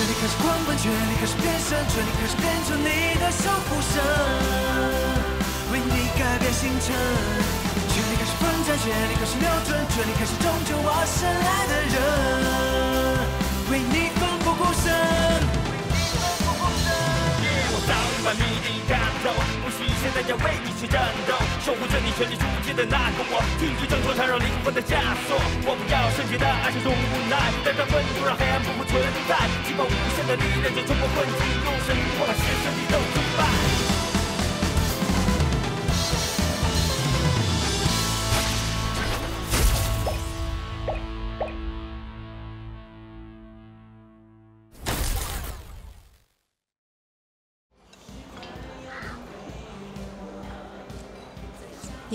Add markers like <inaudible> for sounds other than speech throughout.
权力开始狂奔，权力开始变身，权力开始变成你的守护神，为你改变星辰。权力开始奋战，权力开始瞄准，权力开始拯救我深爱的人，为你奋不顾身。把谜底看透，不需现在要为你去战斗，守护着你权力出击的那个我，拒绝挣脱缠绕灵魂的枷锁。我不要圣洁的爱，是种无奈，但这温度让黑暗不会存在，激发无限的力量，就冲破困境，用神力把世神地都击败。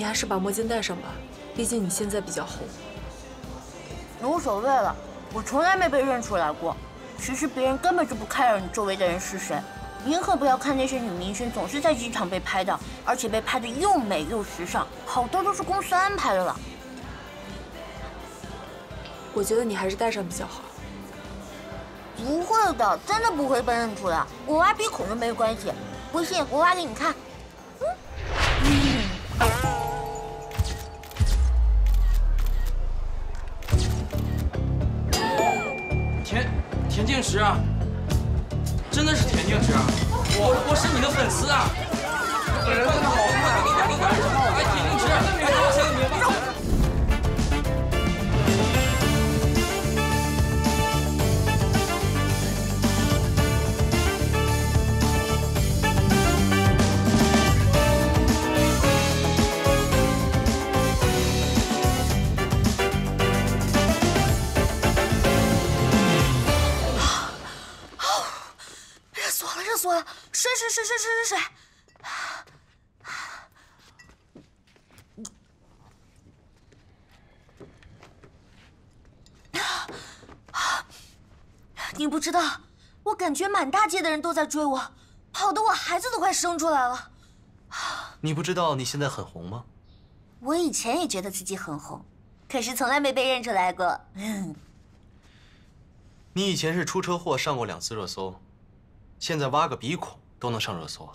还是把墨镜戴上吧，毕竟你现在比较红。无所谓了，我从来没被认出来过。其实别人根本就不 care 你周围的人是谁。您可不要看那些女明星总是在机场被拍到，而且被拍的又美又时尚，好多都是公司安排的了。我觉得你还是戴上比较好。不会的，真的不会被认出来。我挖鼻孔都没关系，不信我挖给你看。田径石啊，真的是田径石啊！我我是你的粉丝啊！本人真的好水水水水水水！你不知道，我感觉满大街的人都在追我，跑得我孩子都快生出来了。你不知道你现在很红吗？我以前也觉得自己很红，可是从来没被认出来过。你以前是出车祸上过两次热搜，现在挖个鼻孔。都能上热搜，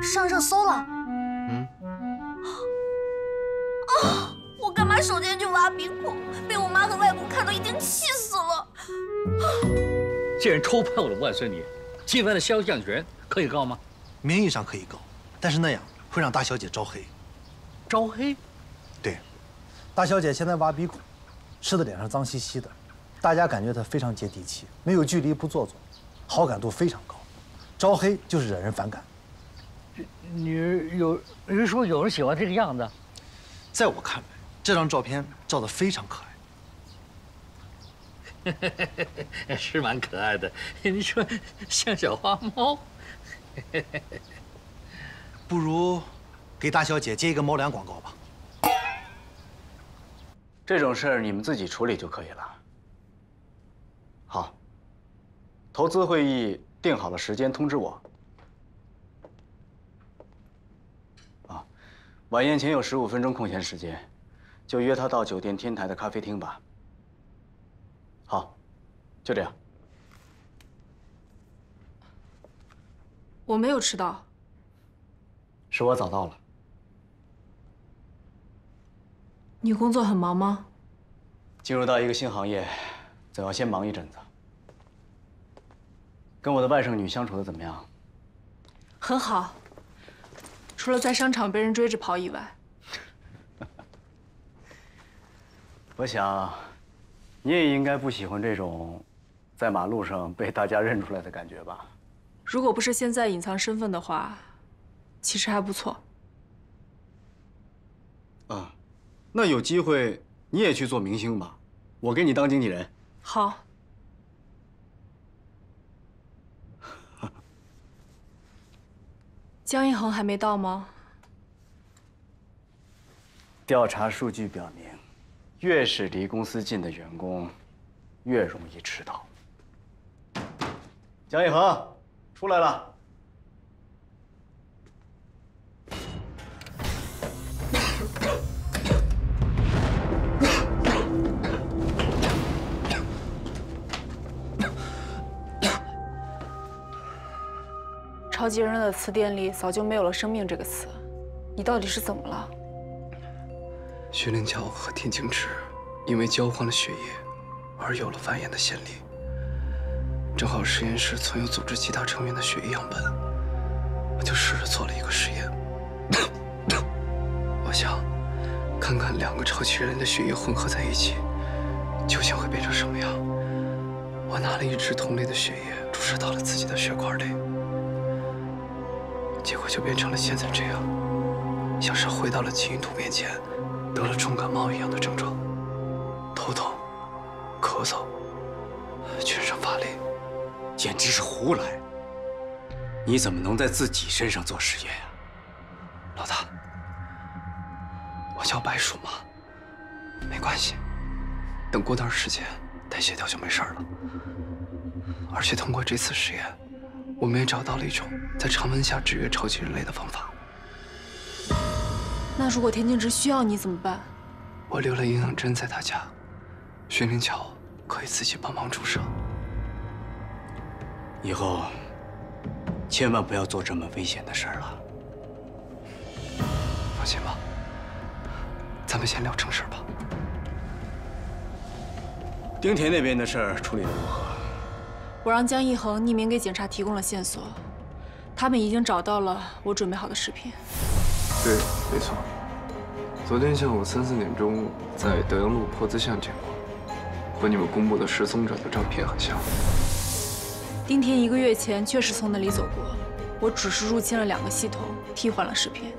上热搜了。嗯。啊！我干嘛首先去挖鼻孔？被我妈和外公看到，一定气死了。既然偷拍我的外孙女，侵犯了肖像权，可以告吗？名义上可以告，但是那样会让大小姐招黑。招黑？对，大小姐现在挖鼻孔，吃的脸上脏兮兮的，大家感觉她非常接地气，没有距离不做作，好感度非常高。招黑就是惹人反感。你有人说有人喜欢这个样子，在我看来，这张照片照的非常可爱，<laughs> 是蛮可爱的。你说像小花猫，<laughs> 不如给大小姐接一个猫粮广告吧。这种事儿你们自己处理就可以了。好，投资会议。定好了时间通知我。啊，晚宴前有十五分钟空闲时间，就约他到酒店天台的咖啡厅吧。好，就这样。我没有迟到。是我早到了。你工作很忙吗？进入到一个新行业，总要先忙一阵子。跟我的外甥女相处的怎么样？很好，除了在商场被人追着跑以外。<laughs> 我想，你也应该不喜欢这种在马路上被大家认出来的感觉吧？如果不是现在隐藏身份的话，其实还不错。啊，那有机会你也去做明星吧，我给你当经纪人。好。江一恒还没到吗？调查数据表明，越是离公司近的员工，越容易迟到。江一恒，出来了。超级人的词典里早就没有了“生命”这个词，你到底是怎么了？薛灵桥和天青池因为交换了血液，而有了繁衍的先例。正好实验室存有组织其他成员的血液样本，我就试着做了一个实验。我想看看两个超级人的血液混合在一起，究竟会变成什么样。我拿了一支同类的血液注射到了自己的血管里，结果就变成了现在这样，像是回到了基因图面前，得了重感冒一样的症状：头痛、咳嗽、全身乏力。简直是胡来！你怎么能在自己身上做实验呀？老大，我叫白鼠嘛，没关系，等过段时间代谢掉就没事了。而且通过这次实验，我们也找到了一种在常温下制约超级人类的方法。那如果田径之需要你怎么办？我留了营养针在他家，薛灵桥可以自己帮忙注射。以后千万不要做这么危险的事儿了。放心吧，咱们先聊正事吧。丁田那边的事儿处理的如何？我让江一恒匿名给警察提供了线索，他们已经找到了我准备好的视频。对，没错。昨天下午三四点钟在德阳路坡子巷见过，和你们公布的失踪者的照片很像。丁田一个月前确实从那里走过，我只是入侵了两个系统，替换了视频。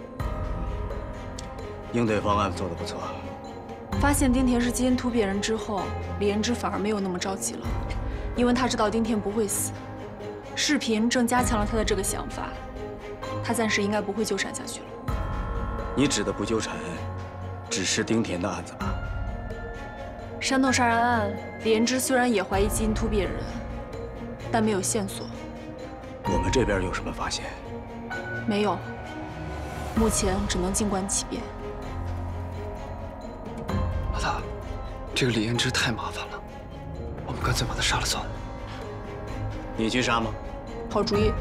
应对方案做得不错。发现丁田是基因突变人之后，李延之反而没有那么着急了，因为他知道丁田不会死。视频正加强了他的这个想法，他暂时应该不会纠缠下去了。你指的不纠缠，只是丁田的案子吧？山洞杀人案，李延之虽然也怀疑基因突变人。但没有线索。我们这边有什么发现？没有。目前只能静观其变。老大，这个李延之太麻烦了，我们干脆把他杀了算了。你去杀吗？好主意。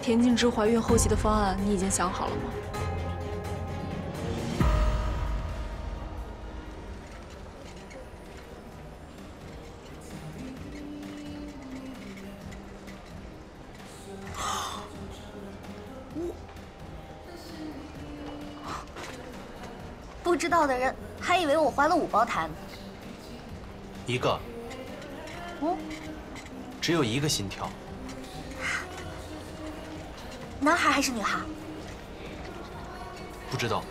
田静之怀孕后期的方案，你已经想好了吗？<gasps> <gasps> 不知道的人还以为我怀了五胞胎呢。一个。哦。只有一个心跳。男孩还是女孩？不知道。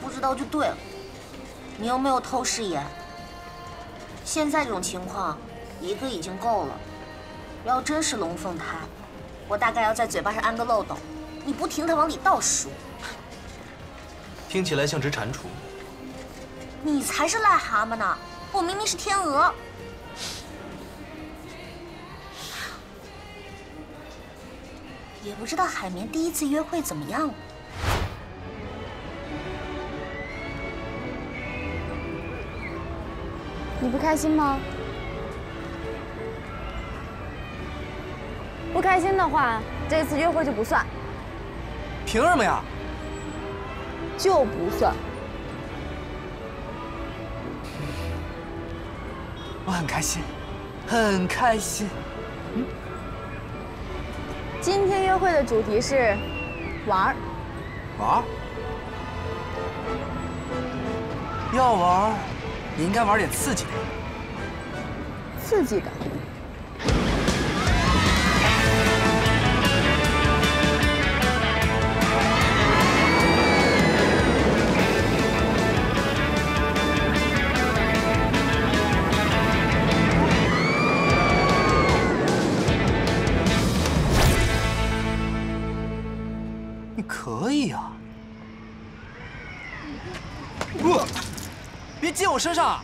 不知道就对了。你又没有透视眼？现在这种情况，一个已经够了。要真是龙凤胎，我大概要在嘴巴上安个漏斗，你不停的往里倒食物。听起来像只蟾蜍。你才是癞蛤蟆呢！我明明是天鹅。也不知道海绵第一次约会怎么样了。你不开心吗？不开心的话，这次约会就不算。凭什么呀？就不算。我很开心，很开心。嗯。今天约会的主题是玩儿。玩儿？要玩儿，你应该玩点刺激的。刺激的。以呀！不，别溅我身上！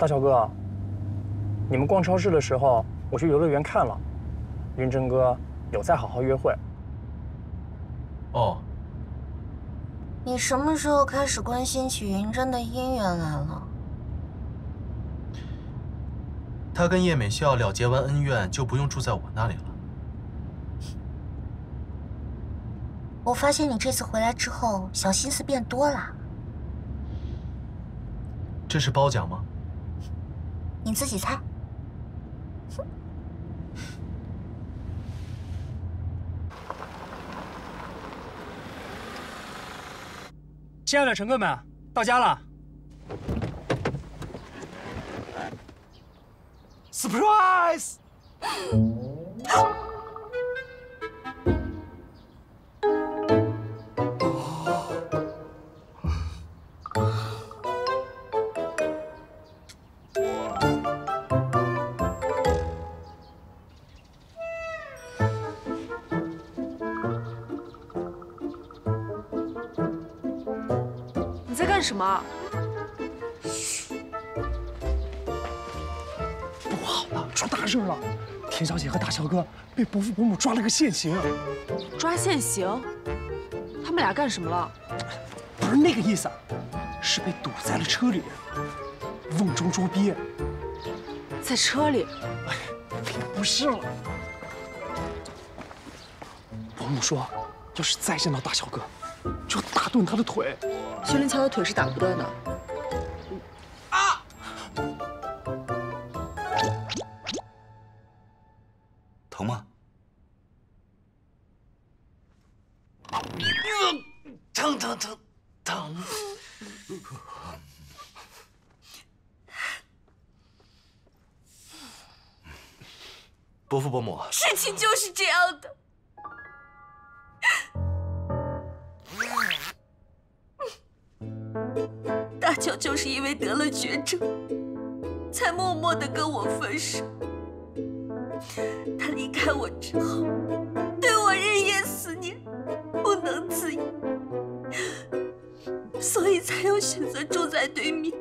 大乔哥，你们逛超市的时候，我去游乐园看了，云真哥有在好好约会。哦，你什么时候开始关心起云真的姻缘来了？他跟叶美笑了结完恩怨，就不用住在我那里了。我发现你这次回来之后，小心思变多了。这是褒奖吗？你自己猜。亲爱的乘客们，到家了。Surprise！干什么？不好了，出大事了！田小姐和大小哥被伯父伯母抓了个现行。抓现行？他们俩干什么了？不是那个意思，是被堵在了车里，瓮中捉鳖。在车里？哎，不是了。伯母说，要是再见到大小哥，就要打断他的腿。薛林桥的腿是打不断的。啊疼吗？疼疼疼疼！伯父伯母，事情就是这为得了绝症，才默默的跟我分手。他离开我之后，对我日夜思念，不能自已，所以才要选择住在对面，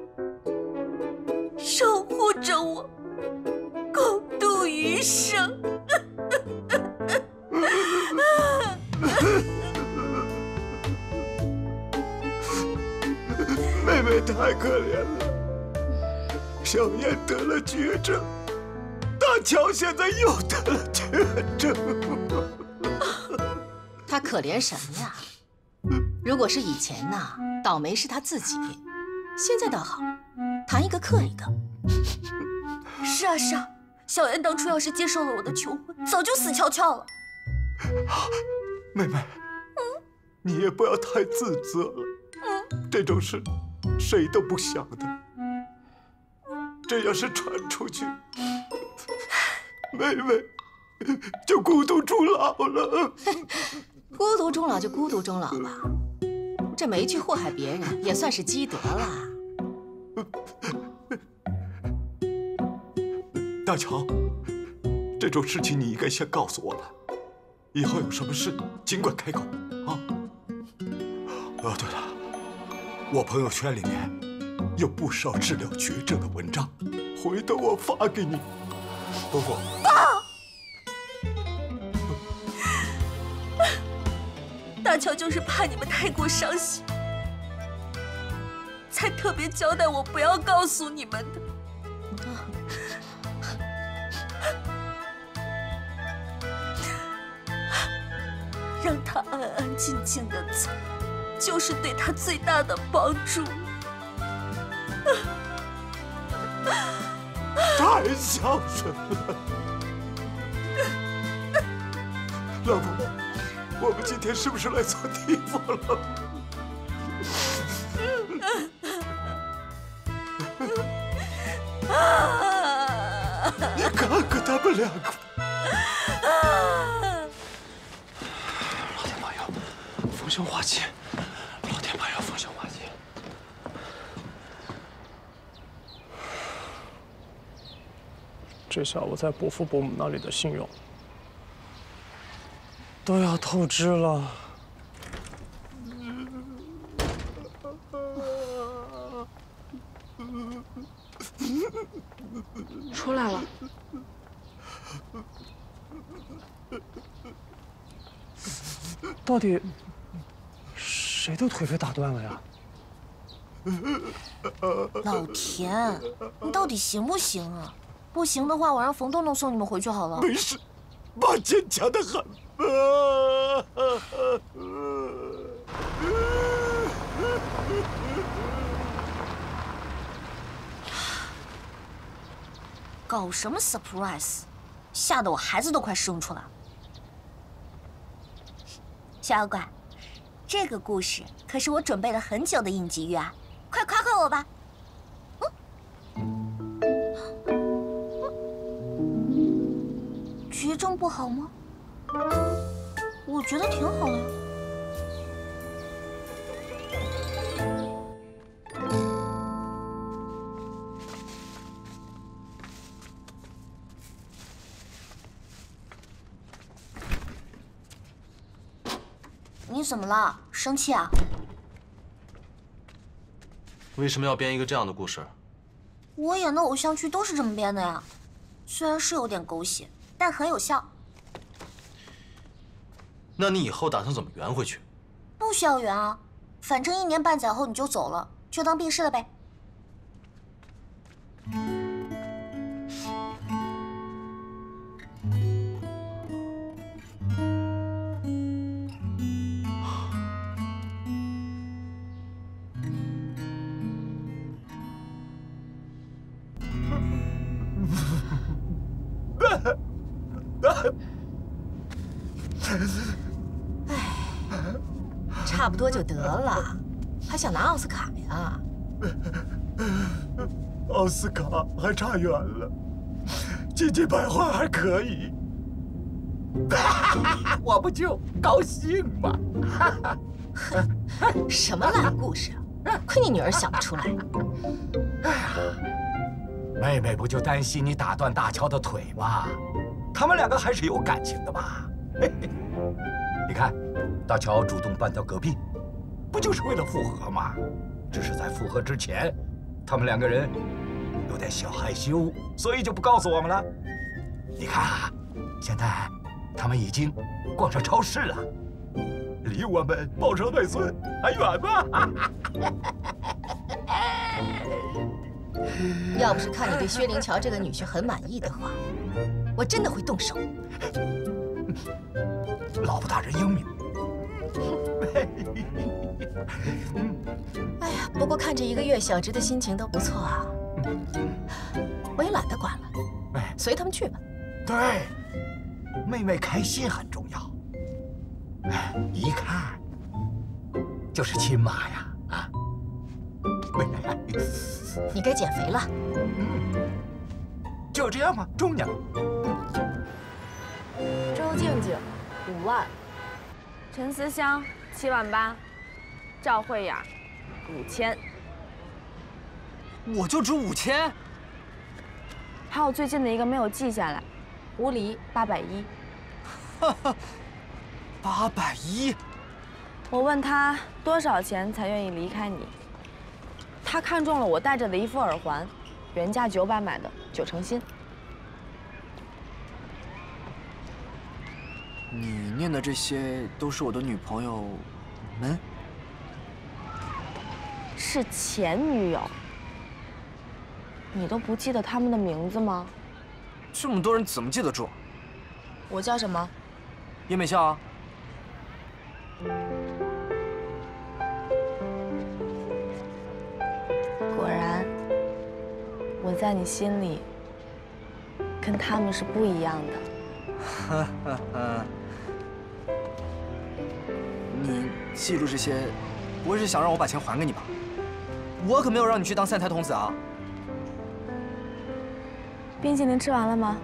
守护着我，共度余生。太可怜了，小燕得了绝症，大乔现在又得了绝症。他可怜什么呀？如果是以前呐，倒霉是他自己；现在倒好，谈一个克一个。是啊是啊，小燕当初要是接受了我的求婚，早就死翘翘了。妹妹，你也不要太自责了。这种事，谁都不想的。这要是传出去，妹妹就孤独终老了。孤独终老就孤独终老吧，这没去祸害别人，也算是积德了。大乔，这种事情你应该先告诉我们，以后有什么事尽管开口啊。哦，对了，我朋友圈里面有不少治疗绝症的文章，回头我发给你。伯父，爸，<laughs> 大乔就是怕你们太过伤心，才特别交代我不要告诉你们的。<laughs> 让他安安静静的走，就是对他最大的帮助。太孝顺了，老婆，我们今天是不是来错地方了？你看看他们两个。老天保佑，逢凶化吉！老天保佑，逢凶化吉！这下我在伯父伯母那里的信用都要透支了。出来了。到底谁的腿被打断了呀？老田，你到底行不行啊？不行的话，我让冯东东送你们回去好了。没事，爸坚强的很。搞什么 surprise？吓得我孩子都快生出来了。小妖怪，这个故事可是我准备了很久的应急预案，快夸夸我吧！不好吗？我觉得挺好的呀。你怎么了？生气啊？为什么要编一个这样的故事？我演的偶像剧都是这么编的呀，虽然是有点狗血，但很有效。那你以后打算怎么圆回去？不需要圆啊，反正一年半载后你就走了，就当病逝了呗。<laughs> 差不多就得了，还想拿奥斯卡呀？奥斯卡还差远了，金鸡百花还可以。<laughs> 我不就高兴吗？<laughs> 什么烂故事啊！亏你女儿想得出来。哎呀，妹妹不就担心你打断大乔的腿吗？他们两个还是有感情的嘛。你看，大乔主动搬到隔壁，不就是为了复合吗？只是在复合之前，他们两个人有点小害羞，所以就不告诉我们了。你看啊，现在他们已经逛上超市了，离我们抱上外孙还远吗？<laughs> 要不是看你对薛灵乔这个女婿很满意的话，我真的会动手。老婆大人英明。<laughs> 哎呀，不过看这一个月，小侄的心情都不错啊。我也懒得管了，随他们去吧。对，妹妹开心很重要。哎，一看就是亲妈呀！啊，妹妹，你该减肥了。就这样吧，中奖。周静静，五万；陈思香，七万八；赵慧雅，五千。我就值五千。还有最近的一个没有记下来，吴离八百一。哈 <laughs> 哈八百一。我问他多少钱才愿意离开你，他看中了我戴着的一副耳环，原价九百买的，九成新。你念的这些都是我的女朋友们？是前女友。你都不记得他们的名字吗？这么多人怎么记得住？我叫什么？叶美笑啊。果然，我在你心里跟他们是不一样的。哈哈哈。记住这些，不会是想让我把钱还给你吧？我可没有让你去当三才童子啊！冰淇淋吃完了吗？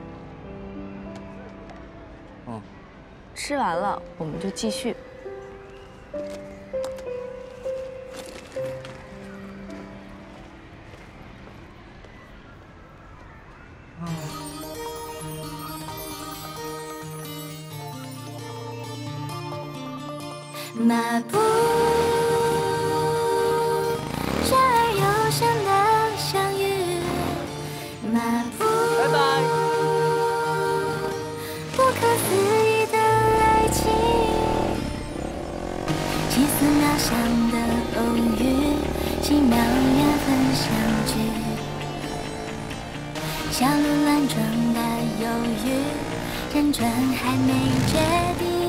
嗯。吃完了，我们就继续。小鹿乱撞的犹豫，辗转还没决定。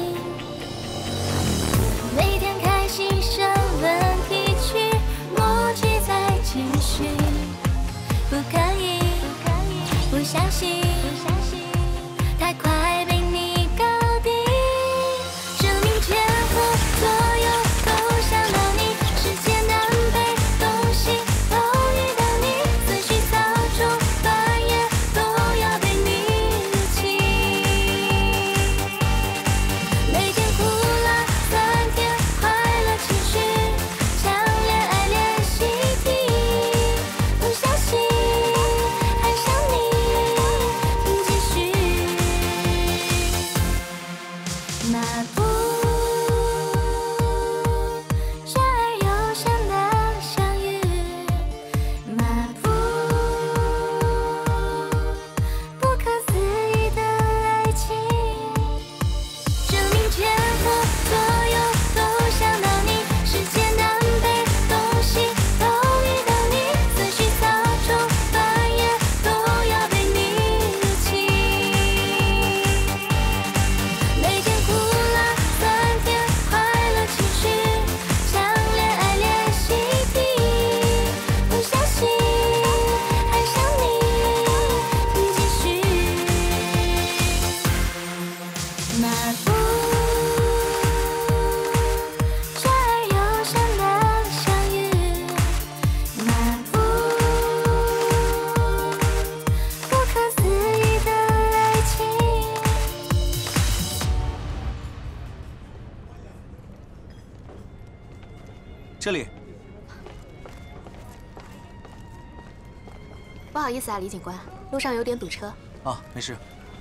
思啊，李警官，路上有点堵车。啊，没事。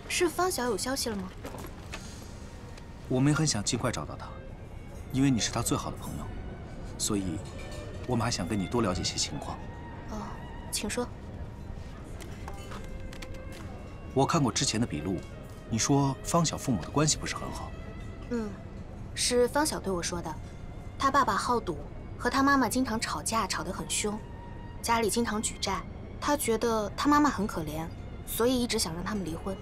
是方晓有消息了吗？我们也很想尽快找到他，因为你是他最好的朋友，所以，我们还想跟你多了解些情况。哦，请说。我看过之前的笔录，你说方晓父母的关系不是很好。嗯，是方晓对我说的。他爸爸好赌，和他妈妈经常吵架，吵得很凶，家里经常举债。他觉得他妈妈很可怜，所以一直想让他们离婚。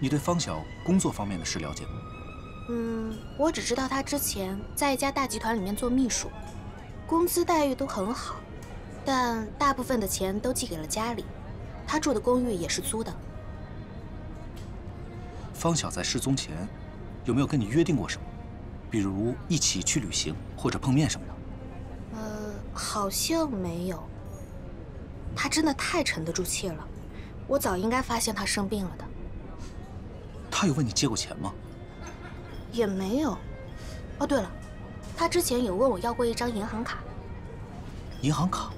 你对方晓工作方面的事了解吗？嗯，我只知道他之前在一家大集团里面做秘书，工资待遇都很好，但大部分的钱都寄给了家里。他住的公寓也是租的。方晓在失踪前，有没有跟你约定过什么？比如一起去旅行或者碰面什么的？呃，好像没有。他真的太沉得住气了，我早应该发现他生病了的。他有问你借过钱吗？也没有。哦，对了，他之前有问我要过一张银行卡。银行卡？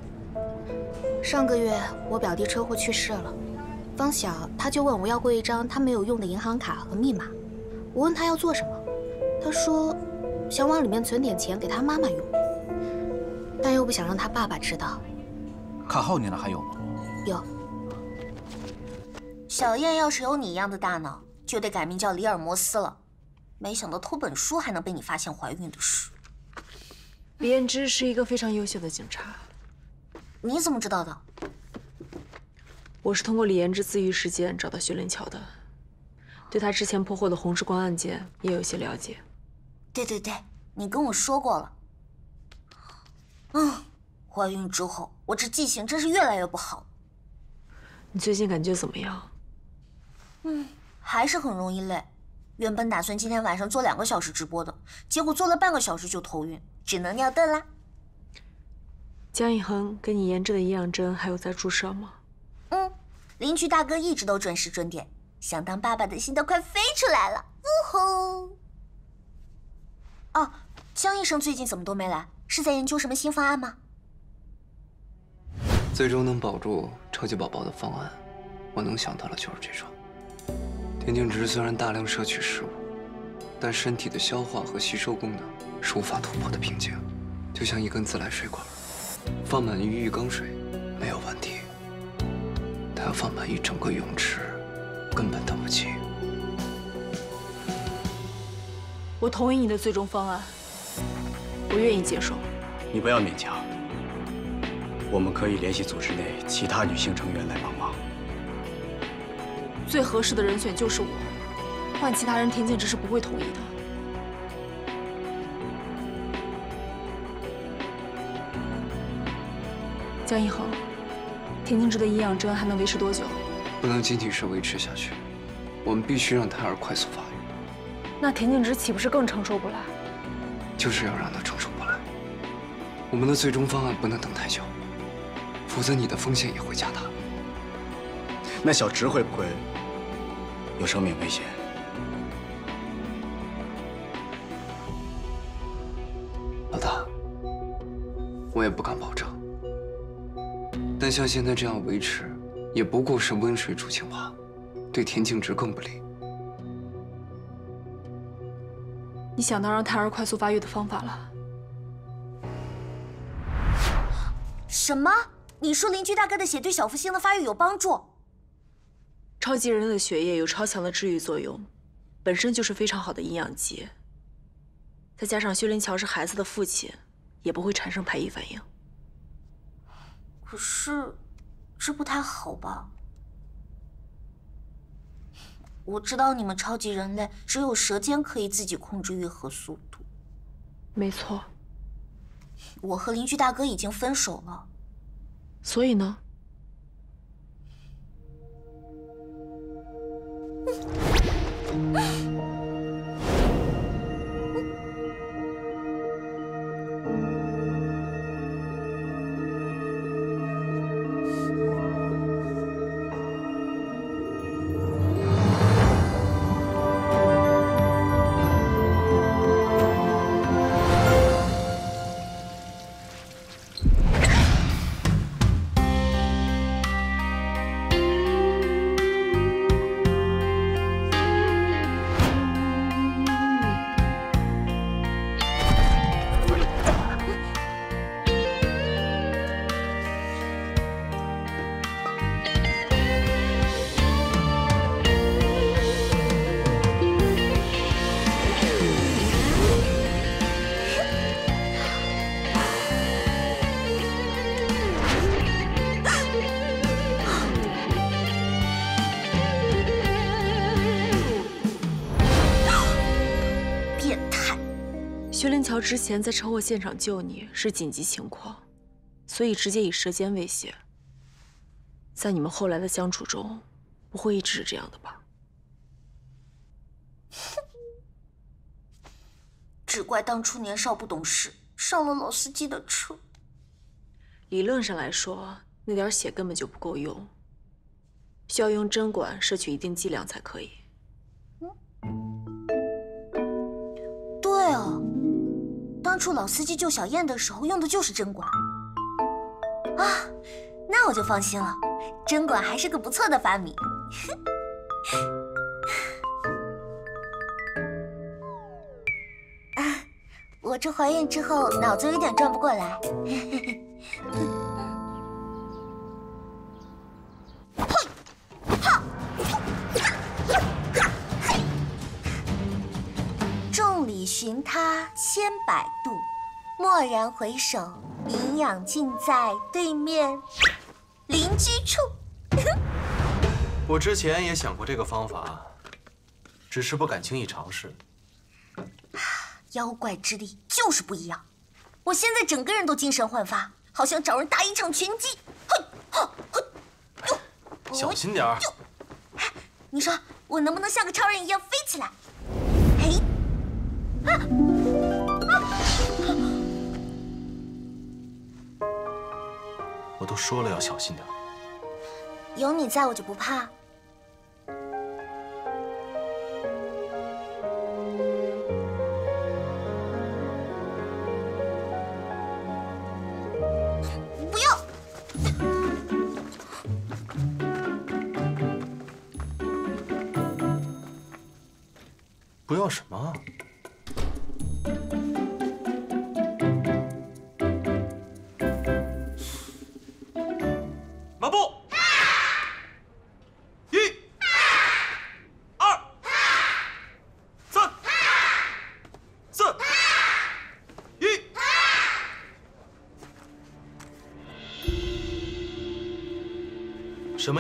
上个月我表弟车祸去世了，方晓他就问我要过一张他没有用的银行卡和密码。我问他要做什么，他说想往里面存点钱给他妈妈用，但又不想让他爸爸知道。卡号你那还有吗？有。小燕要是有你一样的大脑，就得改名叫李尔摩斯了。没想到偷本书还能被你发现怀孕的事。李彦之是一个非常优秀的警察。你怎么知道的？我是通过李彦之自愈事件找到薛连桥的，对他之前破获的红之光案件也有些了解。对对对，你跟我说过了。嗯，怀孕之后，我这记性真是越来越不好。你最近感觉怎么样？嗯，还是很容易累。原本打算今天晚上做两个小时直播的，结果做了半个小时就头晕，只能尿遁啦。江一恒给你研制的营养针还有在注射吗？嗯，邻居大哥一直都准时准点，想当爸爸的心都快飞出来了。呜呼！哦，江医生最近怎么都没来？是在研究什么新方案吗？最终能保住超级宝宝的方案，我能想到的就是这种。田径值虽然大量摄取食物，但身体的消化和吸收功能是无法突破的瓶颈，就像一根自来水管，放满于浴缸水没有问题，他要放满一整个泳池，根本等不起。我同意你的最终方案，我愿意接受。你不要勉强，我们可以联系组织内其他女性成员来帮忙。最合适的人选就是我，换其他人，田径之是不会同意的。江一恒，田径之的营养针还能维持多久？不能仅仅是维持下去，我们必须让胎儿快速发育。那田径之岂不是更承受不来？就是要让他承受不来。我们的最终方案不能等太久，否则你的风险也会加大。那小植会不会有生命危险？老大，我也不敢保证。但像现在这样维持，也不过是温水煮青蛙，对田径植更不利。你想到让胎儿快速发育的方法了？什么？你说邻居大哥的血对小福星的发育有帮助？超级人类的血液有超强的治愈作用，本身就是非常好的营养剂。再加上薛林乔是孩子的父亲，也不会产生排异反应。可是，这不太好吧？我知道你们超级人类只有舌尖可以自己控制愈合速度。没错。我和邻居大哥已经分手了。所以呢？<laughs> 薛林桥之前在车祸现场救你是紧急情况，所以直接以舌尖威胁。在你们后来的相处中，不会一直是这样的吧？<laughs> 只怪当初年少不懂事，上了老司机的车。理论上来说，那点血根本就不够用，需要用针管摄取一定剂量才可以。当初老司机救小燕的时候用的就是针管啊，那我就放心了。针管还是个不错的发明。我这怀孕之后脑子有点转不过来。寻他千百度，蓦然回首，营养尽在对面邻居处。<laughs> 我之前也想过这个方法，只是不敢轻易尝试。<sighs> 妖怪之力就是不一样，我现在整个人都精神焕发，好像找人打一场拳击。小心点儿。你说我能不能像个超人一样飞起来？我都说了要小心点。有你在，我就不怕。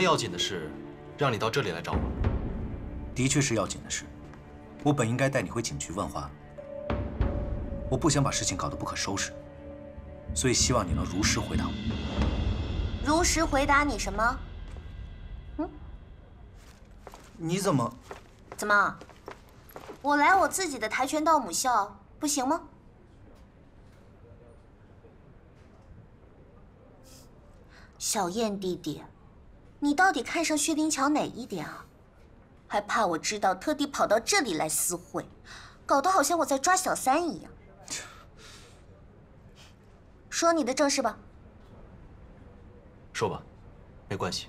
要紧的事，让你到这里来找我？的确是要紧的事。我本应该带你回警局问话，我不想把事情搞得不可收拾，所以希望你能如实回答我。如实回答你什么？嗯你怎么？怎么？我来我自己的跆拳道母校不行吗？小燕弟弟，你到底看上薛丁乔哪一点啊？还怕我知道，特地跑到这里来私会，搞得好像我在抓小三一样。说你的正事吧。说吧，没关系。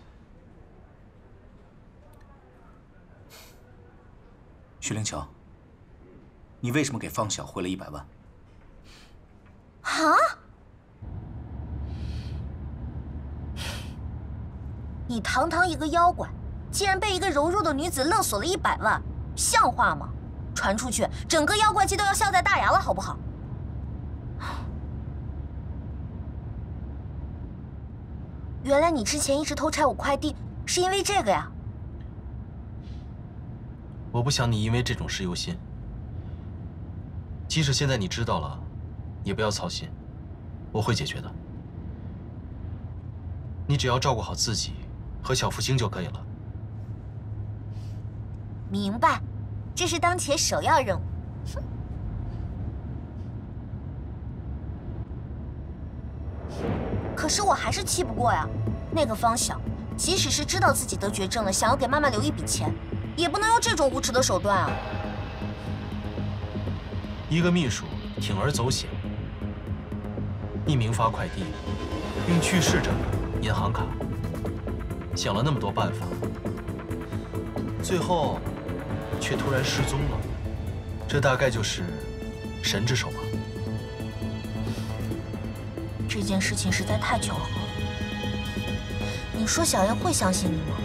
薛灵乔，你为什么给方晓汇了一百万？啊！你堂堂一个妖怪，竟然被一个柔弱的女子勒索了一百万，像话吗？传出去，整个妖怪界都要笑在大牙了，好不好？<sighs> 原来你之前一直偷拆我快递，是因为这个呀？我不想你因为这种事忧心。即使现在你知道了，也不要操心，我会解决的。你只要照顾好自己和小福星就可以了。明白，这是当前首要任务。哼可是我还是气不过呀。那个方晓，即使是知道自己得绝症了，想要给妈妈留一笔钱，也不能用这种无耻的手段啊。一个秘书铤而走险，匿名发快递，并去世者的银行卡，想了那么多办法，最后却突然失踪了。这大概就是神之手吧。这件事情实在太巧合了。你说小燕会相信你吗？